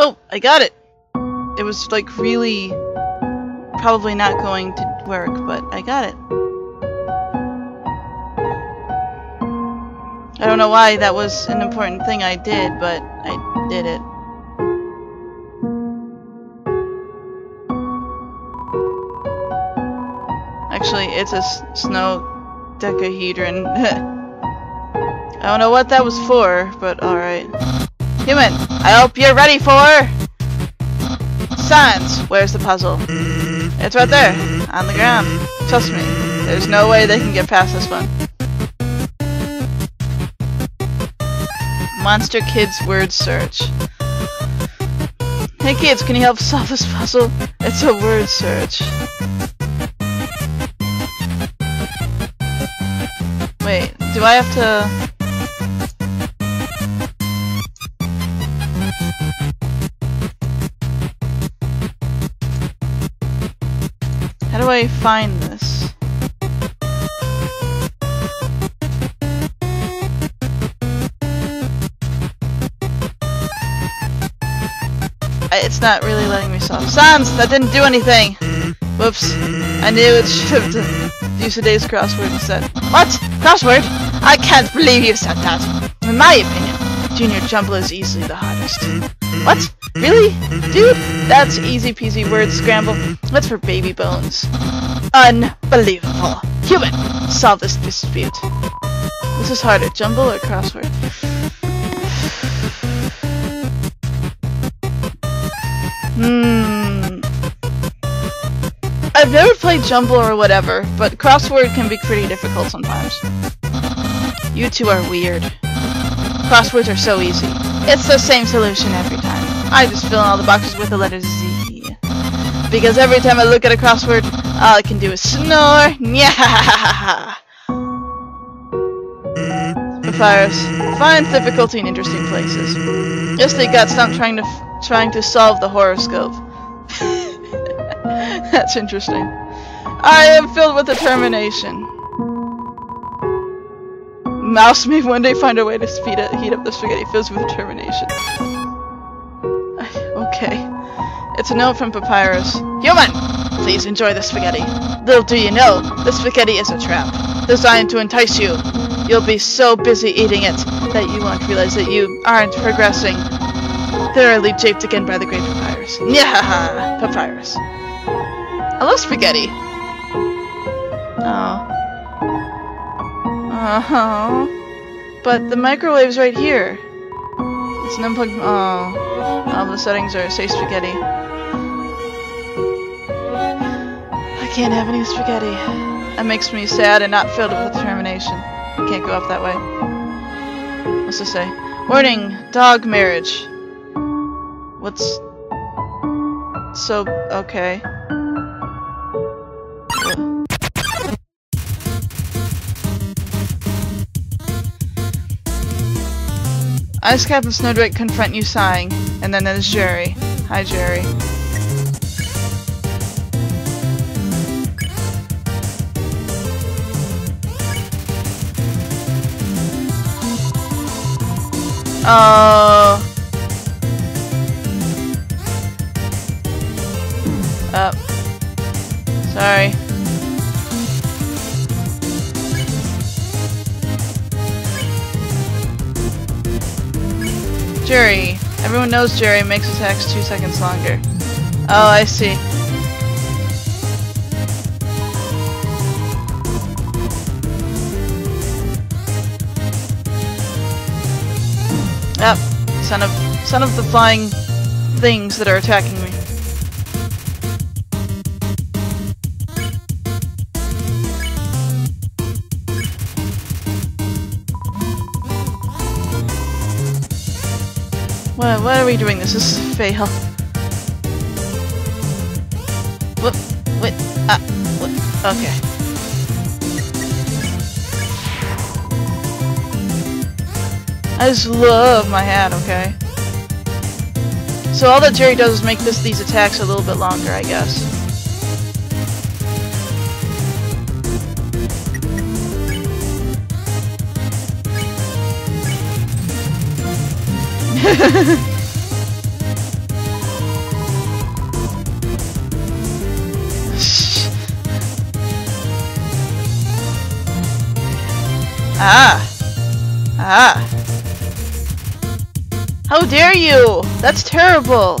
Oh, I got it! It was like really probably not going to work, but I got it. I don't know why that was an important thing I did, but I did it. Actually, it's a snow decahedron. I don't know what that was for, but alright. Human, I hope you're ready for... Science! Where's the puzzle? It's right there, on the ground. Trust me, there's no way they can get past this one. Monster Kids word search. Hey kids, can you help solve this puzzle? It's a word search. Wait, do I have to... do I find this? Uh, it's not really letting me solve. Sans! That didn't do anything! Whoops. I knew it should have used today's crossword instead. What? Crossword? I can't believe you said that. In my opinion, Junior Jumble is easily the hardest. What? Really? Dude? That's easy peasy word scramble. That's for baby bones. Unbelievable. Human! Solve this dispute. This is harder, jumble or crossword? Hmm. I've never played Jumble or whatever, but crossword can be pretty difficult sometimes. You two are weird. Crosswords are so easy. It's the same solution every time. I just fill in all the boxes with the letter Z. Because every time I look at a crossword, all I can do is snore. Yeah. Papyrus finds difficulty in interesting places. Yes, they got stumped trying to trying to solve the horoscope. That's interesting. I am filled with determination. Mouse may one day find a way to speed it, heat up the spaghetti filled with determination. It's a note from Papyrus. Human! Please enjoy the spaghetti. Little do you know, the spaghetti is a trap, designed to entice you. You'll be so busy eating it that you won't realize that you aren't progressing thoroughly japed again by the great papyrus. Yeah, papyrus. I love spaghetti. Oh. Uh huh. But the microwave's right here. It's an unplugged. Oh. All the settings are say spaghetti. I can't have any spaghetti. That makes me sad and not filled with determination. I can't go up that way. What's this say? Warning! Dog marriage. What's... So... okay. Ice Cap and Snowdrake confront you sighing, and then there's Jerry. Hi, Jerry. Oh. Up. Sorry. Jerry. Everyone knows Jerry makes attacks two seconds longer. Oh, I see. Yep. Son of son of the flying things that are attacking me. What, why are we doing this? This is fail. What? Wait. Ah. What? Okay. I just love my hat, okay? So all that Jerry does is make this these attacks a little bit longer, I guess. ah! Ah! How dare you! That's terrible!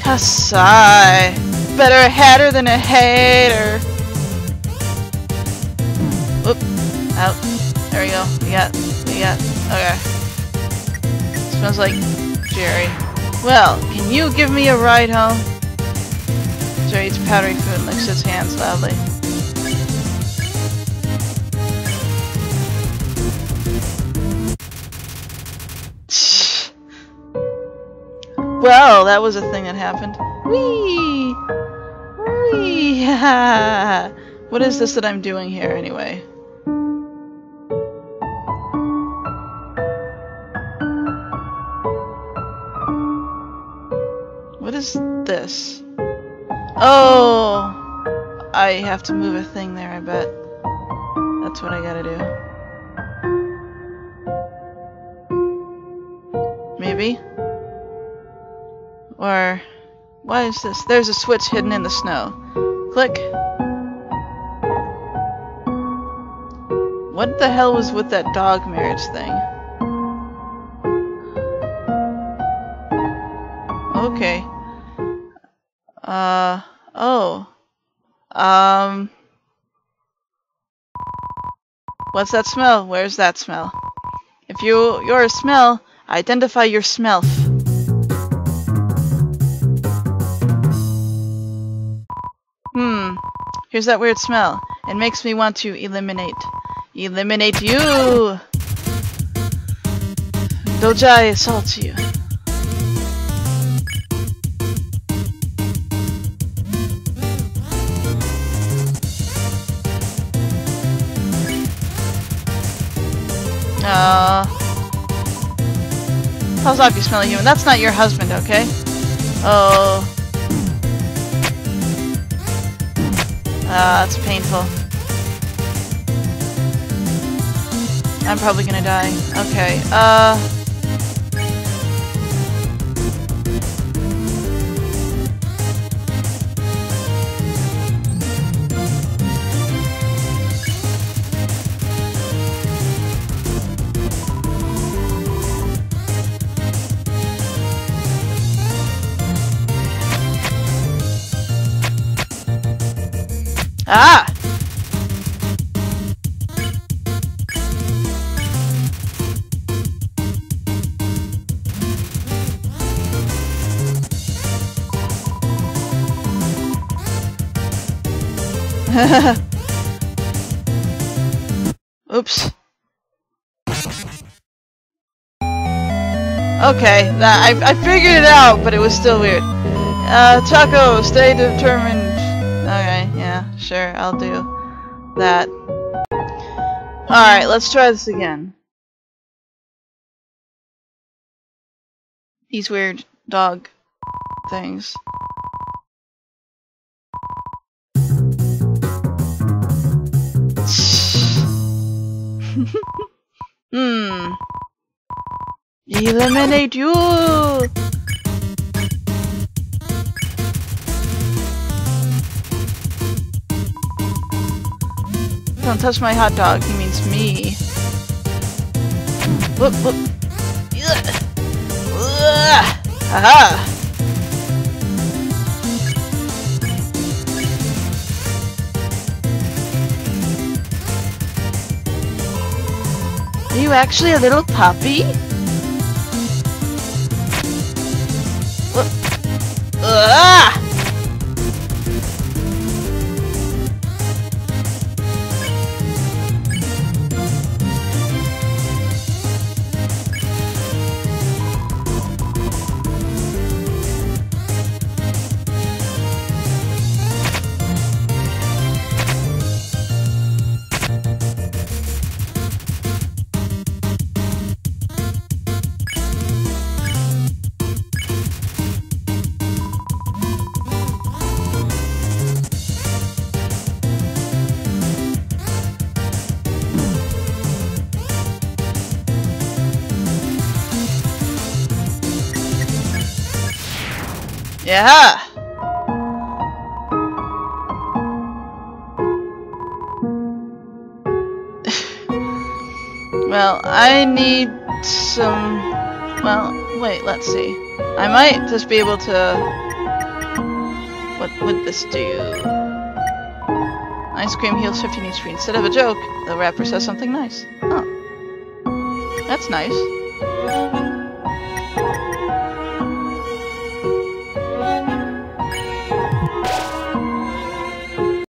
Kasai! Better a hatter than a hater! Out. There we go. We got, we got, okay. Smells like Jerry. Well, can you give me a ride home? Jerry eats powdery food and licks his hands loudly. Well, that was a thing that happened. Whee! Whee! what is this that I'm doing here anyway? Is this? Oh! I have to move a thing there, I bet. That's what I gotta do. Maybe? Or, why is this? There's a switch hidden in the snow. Click. What the hell was with that dog marriage thing? Okay. Uh, oh. Um. What's that smell? Where's that smell? If you, you're a smell, identify your smell. Hmm. Here's that weird smell. It makes me want to eliminate. Eliminate you! Dogi assaults you. Uh, how's that be smell human? That's not your husband, okay? Oh. Ah, uh, it's painful. I'm probably gonna die. Okay, uh... Ah! Oops. Okay, that, I, I figured it out, but it was still weird. Uh, Taco, stay determined. Sure, I'll do that. Alright, let's try this again. These weird dog things. hmm. Eliminate you! Don't touch my hot dog, he means me. Whoop, whoop. Haha! Are you actually a little puppy? Whoop. Ugh! Yeah! well, I need some... Well, wait, let's see. I might just be able to... What would this do? Ice cream heals fifteen needs free. Instead of a joke, the wrapper says something nice. Oh. That's nice.